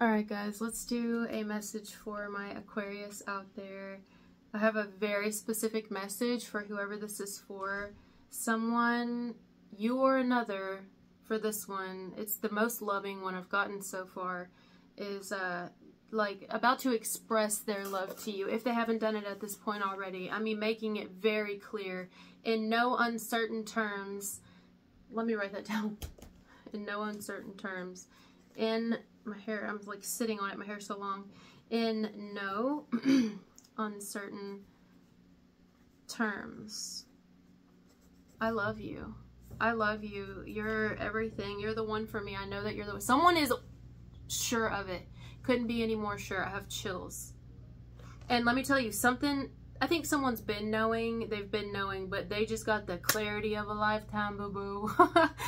Alright guys, let's do a message for my Aquarius out there. I have a very specific message for whoever this is for. Someone, you or another, for this one, it's the most loving one I've gotten so far, is uh, like about to express their love to you if they haven't done it at this point already. I mean, making it very clear in no uncertain terms. Let me write that down. In no uncertain terms. In my hair, I'm like sitting on it, my hair's so long, in no uncertain terms. I love you. I love you. You're everything. You're the one for me. I know that you're the one. Someone is sure of it. Couldn't be any more sure. I have chills. And let me tell you something I think someone's been knowing, they've been knowing, but they just got the clarity of a lifetime, boo-boo.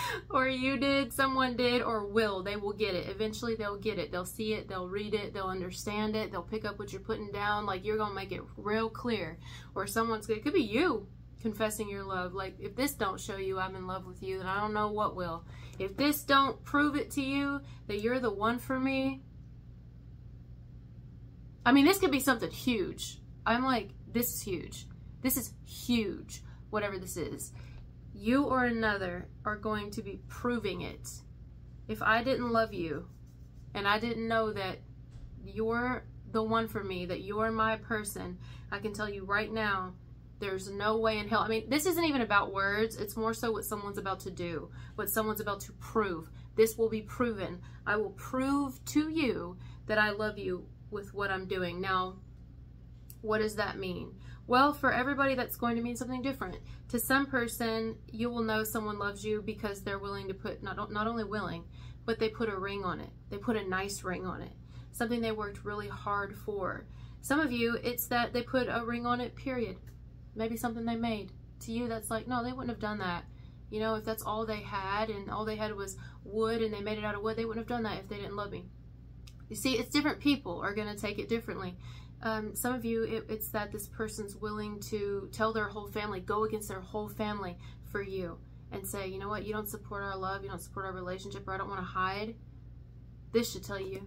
or you did, someone did, or will. They will get it. Eventually they'll get it. They'll see it, they'll read it, they'll understand it, they'll pick up what you're putting down. Like, you're going to make it real clear. Or someone's going to, it could be you confessing your love. Like, if this don't show you I'm in love with you, then I don't know what will. If this don't prove it to you that you're the one for me, I mean, this could be something huge. I'm like, this is huge. This is huge, whatever this is. You or another are going to be proving it. If I didn't love you and I didn't know that you're the one for me, that you're my person, I can tell you right now, there's no way in hell. I mean, this isn't even about words. It's more so what someone's about to do, what someone's about to prove. This will be proven. I will prove to you that I love you with what I'm doing. Now, what does that mean? Well, for everybody, that's going to mean something different. To some person, you will know someone loves you because they're willing to put, not, not only willing, but they put a ring on it. They put a nice ring on it. Something they worked really hard for. Some of you, it's that they put a ring on it, period. Maybe something they made. To you, that's like, no, they wouldn't have done that. You know, if that's all they had and all they had was wood and they made it out of wood, they wouldn't have done that if they didn't love me. You see, it's different people are going to take it differently. Um, some of you, it, it's that this person's willing to tell their whole family, go against their whole family for you and say, you know what, you don't support our love, you don't support our relationship, or I don't want to hide. This should tell you.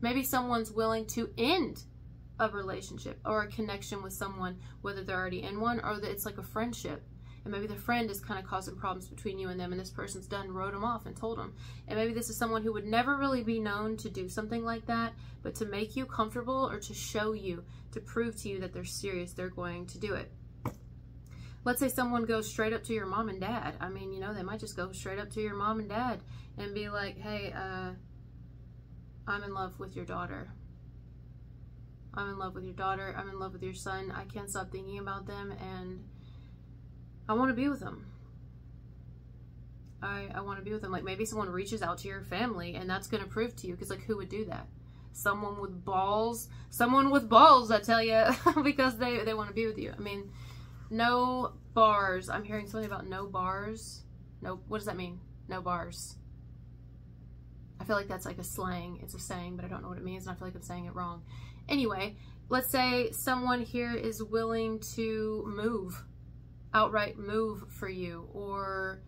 Maybe someone's willing to end a relationship or a connection with someone, whether they're already in one or that it's like a friendship and maybe the friend is kind of causing problems between you and them and this person's done wrote them off and told them and maybe this is someone who would never really be known to do something like that but to make you comfortable or to show you to prove to you that they're serious they're going to do it. Let's say someone goes straight up to your mom and dad. I mean you know they might just go straight up to your mom and dad and be like hey uh i'm in love with your daughter. I'm in love with your daughter. I'm in love with your son. I can't stop thinking about them and I want to be with them. I, I want to be with them. Like maybe someone reaches out to your family and that's going to prove to you because like who would do that? Someone with balls, someone with balls, I tell you, because they, they want to be with you. I mean, no bars. I'm hearing something about no bars. No, what does that mean? No bars. I feel like that's like a slang. It's a saying, but I don't know what it means and I feel like I'm saying it wrong. Anyway, let's say someone here is willing to move outright move for you or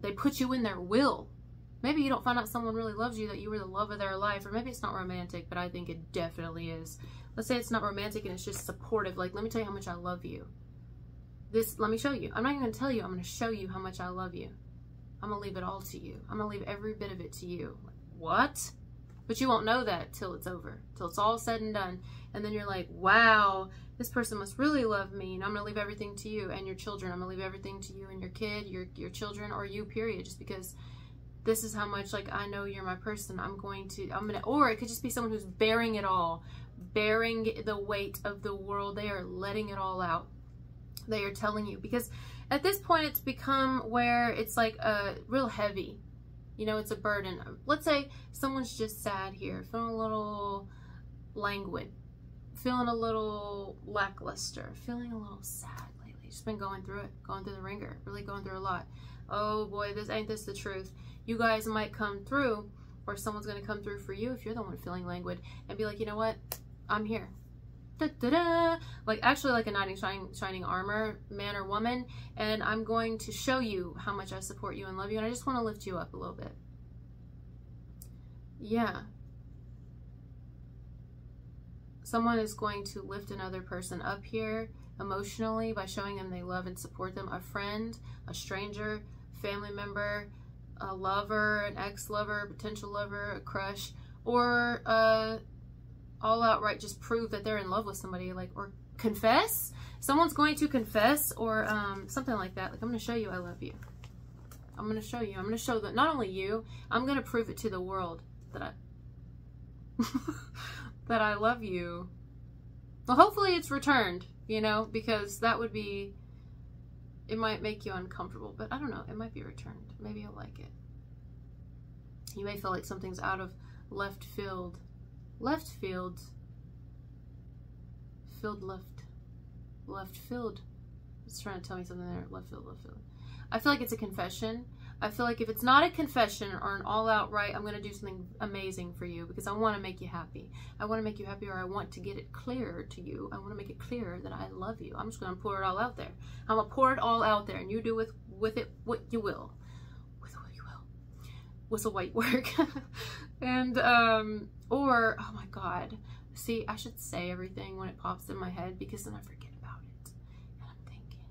they put you in their will. Maybe you don't find out someone really loves you that you were the love of their life, or maybe it's not romantic, but I think it definitely is. Let's say it's not romantic and it's just supportive. Like, let me tell you how much I love you. This, let me show you. I'm not even going to tell you. I'm going to show you how much I love you. I'm going to leave it all to you. I'm going to leave every bit of it to you. What? But you won't know that till it's over, till it's all said and done. And then you're like, wow, this person must really love me and I'm going to leave everything to you and your children. I'm going to leave everything to you and your kid, your your children or you period just because this is how much like I know you're my person. I'm going to I'm going to or it could just be someone who's bearing it all, bearing the weight of the world. They are letting it all out. They are telling you because at this point it's become where it's like a real heavy. You know, it's a burden. Let's say someone's just sad here, feeling a little languid feeling a little lackluster, feeling a little sad lately. Just been going through it, going through the wringer, really going through a lot. Oh boy, this ain't this the truth. You guys might come through, or someone's gonna come through for you if you're the one feeling languid, and be like, you know what, I'm here. Da, da, da. Like actually like a knight in shining, shining armor, man or woman, and I'm going to show you how much I support you and love you, and I just want to lift you up a little bit. Yeah, Someone is going to lift another person up here emotionally by showing them they love and support them. A friend, a stranger, family member, a lover, an ex-lover, potential lover, a crush, or uh, all outright just prove that they're in love with somebody, like or confess. Someone's going to confess or um, something like that. Like I'm going to show you I love you. I'm going to show you. I'm going to show that not only you, I'm going to prove it to the world that I that I love you. Well, hopefully it's returned, you know, because that would be it might make you uncomfortable, but I don't know. It might be returned. Maybe you'll like it. You may feel like something's out of left field. Left field. Field left. Left field. It's trying to tell me something there. Left field, left field. I feel like it's a confession. I feel like if it's not a confession or an all out right, I'm going to do something amazing for you because I want to make you happy. I want to make you happy or I want to get it clearer to you. I want to make it clear that I love you. I'm just going to pour it all out there. I'm going to pour it all out there and you do with, with it what you will. With what you will. Whistle white work. and, um, or, oh my God. See, I should say everything when it pops in my head because then I forget about it. And I'm thinking.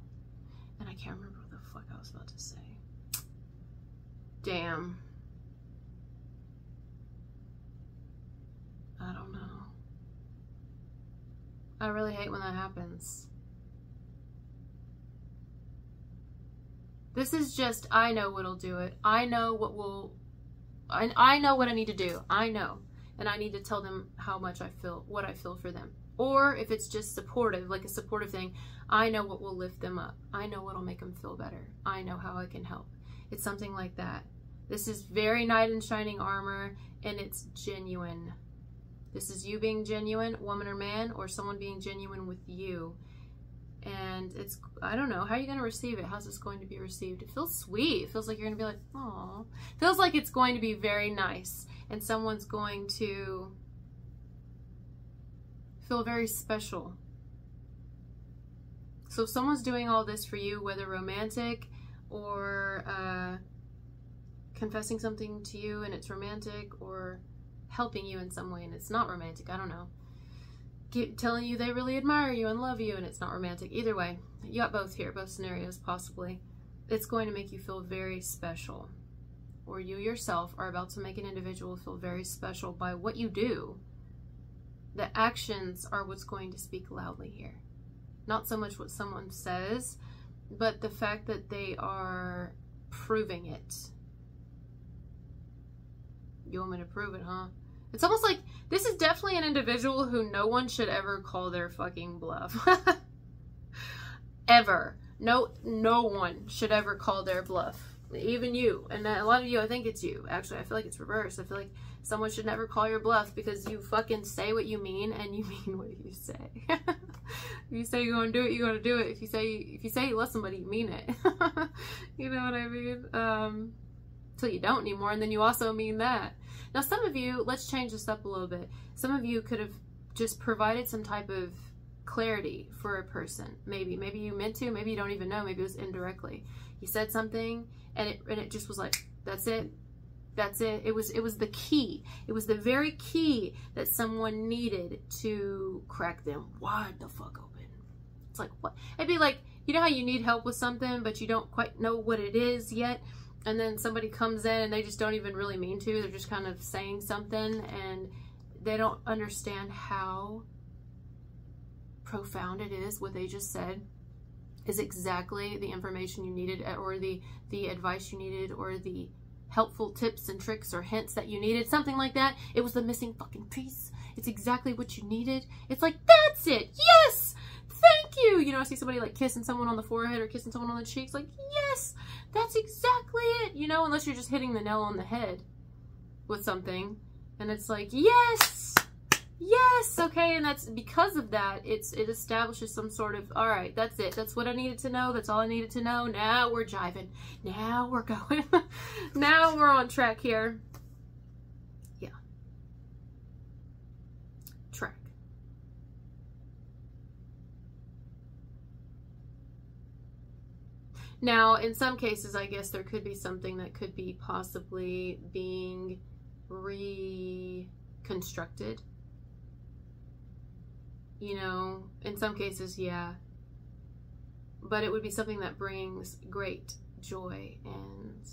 And I can't remember what the fuck I was about to say. Damn. I don't know. I really hate when that happens. This is just, I know what'll do it. I know what will, I, I know what I need to do. I know. And I need to tell them how much I feel, what I feel for them. Or if it's just supportive, like a supportive thing, I know what will lift them up. I know what'll make them feel better. I know how I can help. It's something like that. This is very knight in shining armor and it's genuine. This is you being genuine, woman or man, or someone being genuine with you. And it's, I don't know, how are you going to receive it? How's this going to be received? It feels sweet. It feels like you're going to be like, oh. Feels like it's going to be very nice. And someone's going to feel very special. So if someone's doing all this for you, whether romantic or uh, confessing something to you and it's romantic or helping you in some way and it's not romantic. I don't know. Get, telling you they really admire you and love you and it's not romantic. Either way, you got both here, both scenarios possibly. It's going to make you feel very special. Or you yourself are about to make an individual feel very special by what you do. The actions are what's going to speak loudly here. Not so much what someone says, but the fact that they are proving it you want me to prove it, huh? It's almost like this is definitely an individual who no one should ever call their fucking bluff. ever. No no one should ever call their bluff. Even you. And a lot of you, I think it's you. Actually, I feel like it's reversed. I feel like someone should never call your bluff because you fucking say what you mean and you mean what you say. if you say you're gonna do it, you're gonna do it. If you say if you say you love somebody, you mean it. you know what I mean? Um till you don't anymore, and then you also mean that. Now, some of you, let's change this up a little bit. Some of you could have just provided some type of clarity for a person. Maybe, maybe you meant to, maybe you don't even know, maybe it was indirectly. You said something and it, and it just was like, that's it. That's it. It was, it was the key. It was the very key that someone needed to crack them wide the fuck open. It's like, what? It'd be like, you know how you need help with something, but you don't quite know what it is yet? and then somebody comes in and they just don't even really mean to. They're just kind of saying something and they don't understand how profound it is what they just said is exactly the information you needed eh, or the the advice you needed or the helpful tips and tricks or hints that you needed something like that. It was the missing fucking piece. It's exactly what you needed. It's like that's it! Yes! Thank you. You know, I see somebody like kissing someone on the forehead or kissing someone on the cheeks, like, yes, that's exactly it. You know, unless you're just hitting the nail on the head with something. And it's like, yes, yes, okay. And that's because of that, it's it establishes some sort of, all right, that's it. That's what I needed to know. That's all I needed to know. Now we're jiving. Now we're going. now we're on track here. Yeah. Track. Now, in some cases, I guess there could be something that could be possibly being reconstructed. You know, in some cases, yeah. But it would be something that brings great joy and.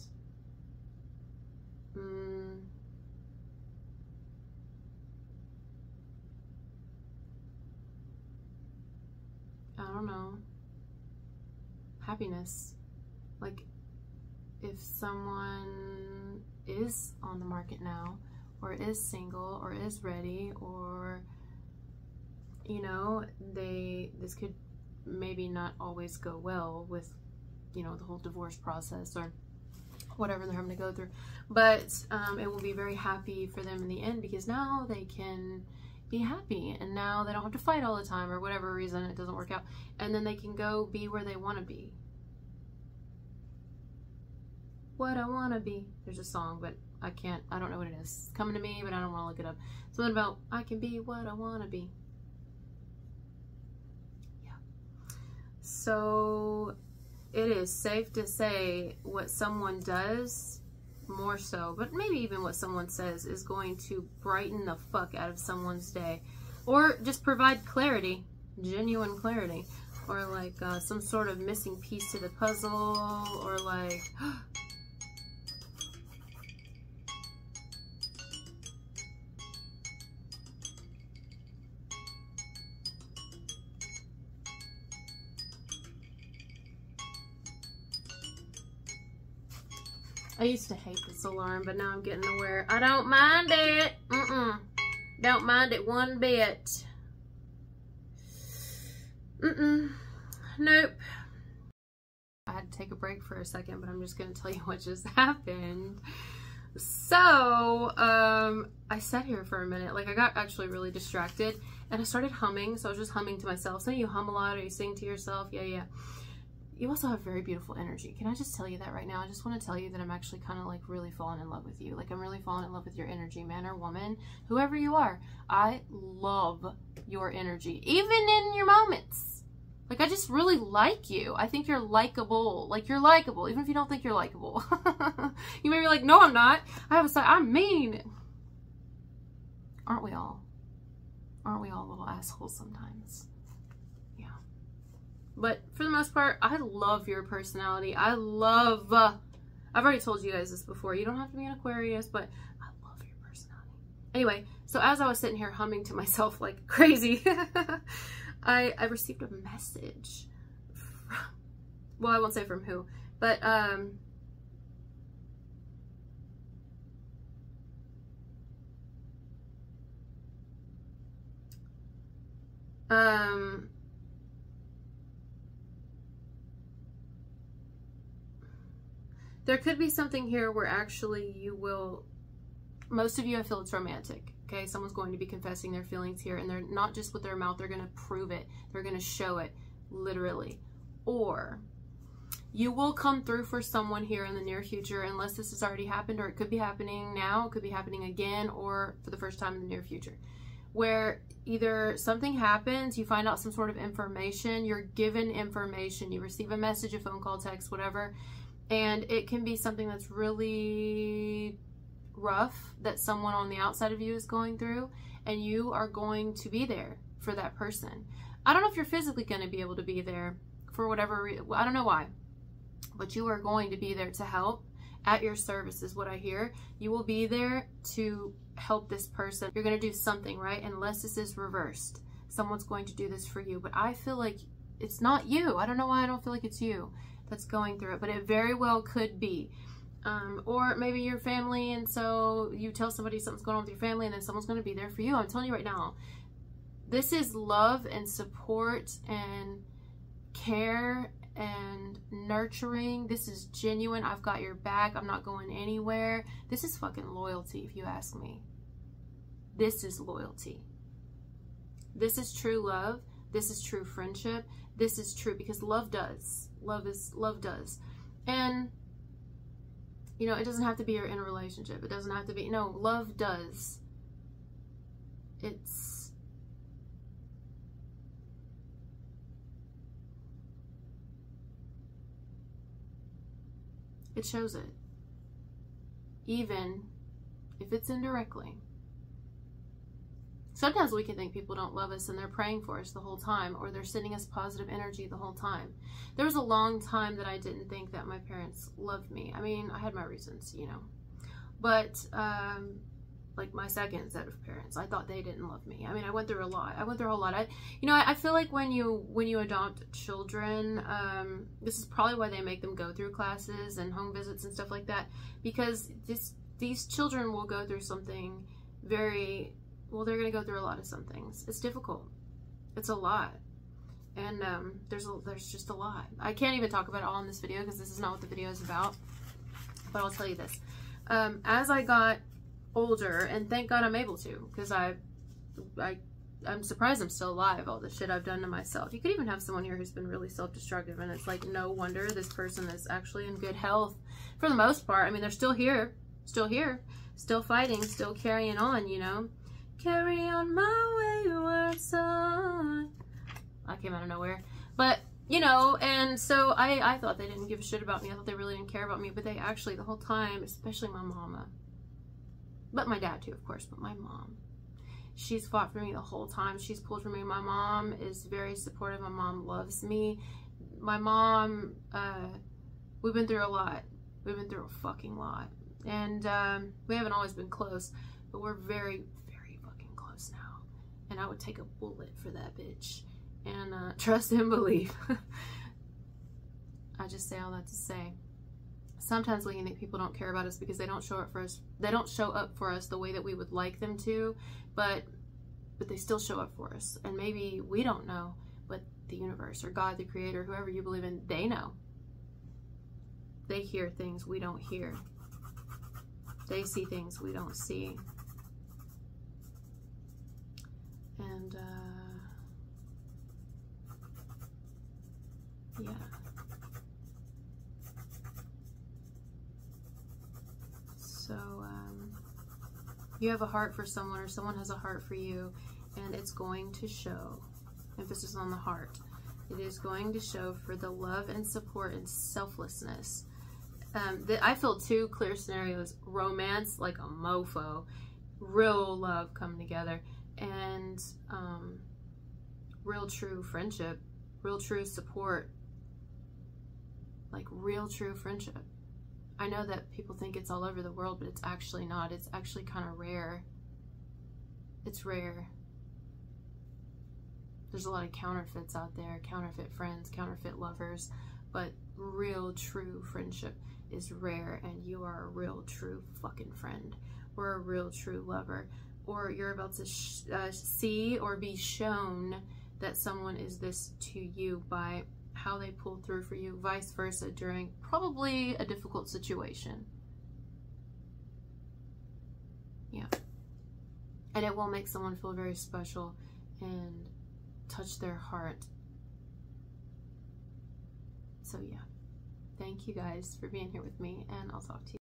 Mm, I don't know. Happiness. Like, if someone is on the market now, or is single, or is ready, or, you know, they, this could maybe not always go well with, you know, the whole divorce process or whatever they're having to go through. But um, it will be very happy for them in the end because now they can be happy and now they don't have to fight all the time or whatever reason it doesn't work out and then they can go be where they want to be. What i want to be. There's a song but i can't i don't know what it is. It's coming to me but i don't want to look it up. Something about i can be what i want to be so it is safe to say what someone does more so, but maybe even what someone says is going to brighten the fuck out of someone's day. Or just provide clarity, genuine clarity. Or like uh, some sort of missing piece to the puzzle, or like, I used to hate this alarm, but now I'm getting aware. I don't mind it. Mm-mm. Don't mind it one bit. Mm-mm. Nope. I had to take a break for a second, but I'm just going to tell you what just happened. So, um, I sat here for a minute. Like, I got actually really distracted, and I started humming. So I was just humming to myself. So you hum a lot or you sing to yourself. Yeah, yeah you also have very beautiful energy. Can I just tell you that right now? I just want to tell you that I'm actually kind of like really falling in love with you. Like I'm really falling in love with your energy, man or woman, whoever you are. I love your energy, even in your moments. Like I just really like you. I think you're likable. Like you're likable, even if you don't think you're likable. you may be like, no, I'm not. I have a side. I'm mean. Aren't we all? Aren't we all little assholes sometimes? But for the most part, I love your personality. I love, uh, I've already told you guys this before. You don't have to be an Aquarius, but I love your personality. Anyway, so as I was sitting here humming to myself like crazy, I, I received a message. From, well, I won't say from who, but, um, um, there could be something here where actually you will, most of you, I feel it's romantic. Okay, someone's going to be confessing their feelings here, and they're not just with their mouth, they're going to prove it. They're going to show it, literally. Or you will come through for someone here in the near future, unless this has already happened, or it could be happening now, it could be happening again, or for the first time in the near future. Where either something happens, you find out some sort of information, you're given information, you receive a message, a phone call, text, whatever, and it can be something that's really rough that someone on the outside of you is going through and you are going to be there for that person. I don't know if you're physically going to be able to be there for whatever reason i don't know why but you are going to be there to help. At your service is what i hear. You will be there to help this person. You're going to do something right? Unless this is reversed someone's going to do this for you. But i feel like it's not you. I don't know why i don't feel like it's you that's going through it, but it very well could be. Um, or maybe your family, and so you tell somebody something's going on with your family, and then someone's going to be there for you. I'm telling you right now, this is love and support and care and nurturing. This is genuine. I've got your back. I'm not going anywhere. This is fucking loyalty, if you ask me. This is loyalty. This is true love. This is true friendship. This is true because love does love is love does. And you know it doesn't have to be you're in a relationship. It doesn't have to be no love does. It's it shows it. Even if it's indirectly Sometimes we can think people don't love us and they're praying for us the whole time or they're sending us positive energy the whole time. There was a long time that I didn't think that my parents loved me. I mean, I had my reasons, you know. But um, like my second set of parents. I thought they didn't love me. I mean, I went through a lot. I went through a whole lot. I, you know, I, I feel like when you when you adopt children, um, this is probably why they make them go through classes and home visits and stuff like that, because this these children will go through something very well. They're going to go through a lot of some things. It's difficult. It's a lot. And um, there's a, there's just a lot. I can't even talk about it all in this video because this is not what the video is about. But I'll tell you this. Um, as I got older, and thank God I'm able to, because I, I, I'm surprised I'm still alive. All the shit I've done to myself. You could even have someone here who's been really self-destructive, and it's like no wonder this person is actually in good health for the most part. I mean, they're still here, still here, still fighting, still carrying on. You know, carry on my wayward son. I came out of nowhere, but you know, and so I, I thought they didn't give a shit about me. I thought they really didn't care about me, but they actually, the whole time, especially my mama, but my dad too, of course, but my mom. She's fought for me the whole time. She's pulled for me. My mom is very supportive. My mom loves me. My mom, uh, we've been through a lot. We've been through a fucking lot. And um, we haven't always been close, but we're very, close now. And I would take a bullet for that bitch. And uh, trust and believe. I just say all that to say sometimes we think people don't care about us because they don't show up for us they don't show up for us the way that we would like them to but but they still show up for us and maybe we don't know but the universe or god the creator whoever you believe in they know they hear things we don't hear they see things we don't see and uh yeah So um, you have a heart for someone or someone has a heart for you and it's going to show. Emphasis on the heart. It is going to show for the love and support and selflessness. Um, the, I feel two clear scenarios. Romance, like a mofo. Real love come together. And um, real true friendship. Real true support. Like real true friendship. I know that people think it's all over the world, but it's actually not. It's actually kind of rare. It's rare. There's a lot of counterfeits out there, counterfeit friends, counterfeit lovers, but real true friendship is rare and you are a real true fucking friend or a real true lover or you're about to uh, see or be shown that someone is this to you by how they pull through for you, vice versa, during probably a difficult situation. Yeah. And it will make someone feel very special and touch their heart. So, yeah. Thank you guys for being here with me, and I'll talk to you.